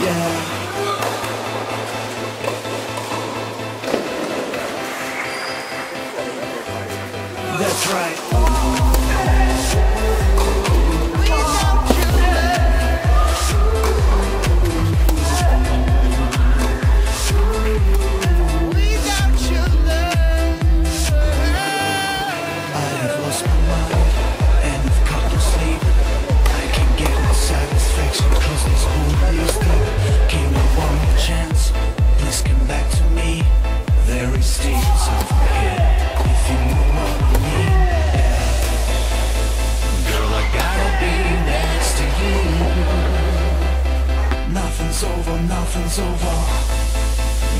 Yeah. That's right. Nothing's over.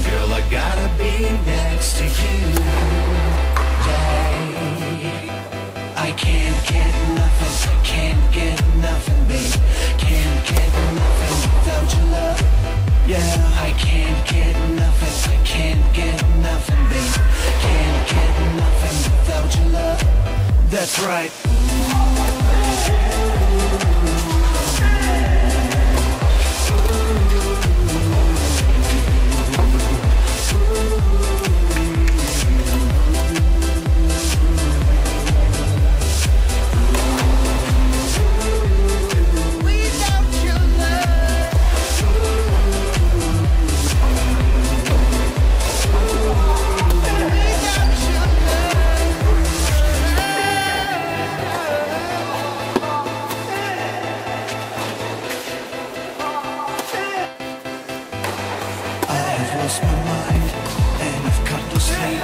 Girl, I gotta be next to you. I can't get nothing, can't get nothing, babe. Can't get nothing without your love. Yeah, I can't get nothing, can't get nothing, babe. Can't get nothing without your love. That's right. Lost my mind and I've sleep.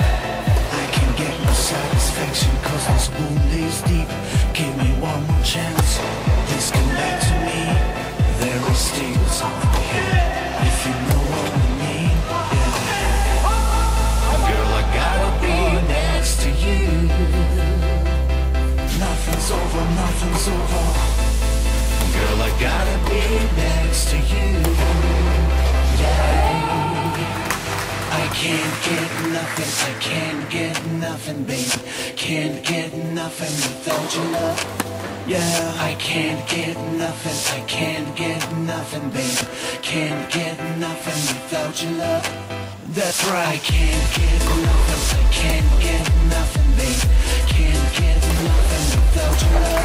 I can get no satisfaction cause this wound is deep. Give me one more chance, please come back to me. If you know what I mean. Girl, I gotta be next to you. Nothing's over, nothing's over. Girl, I gotta be next to you. get nothing, I can't get nothing, baby. Can't get nothing without your love. Yeah, I can't get nothing, I can't get nothing, baby. Can't get nothing without your love. That's right. I can't get nothing, I can't get nothing, baby. Can't get nothing without your love.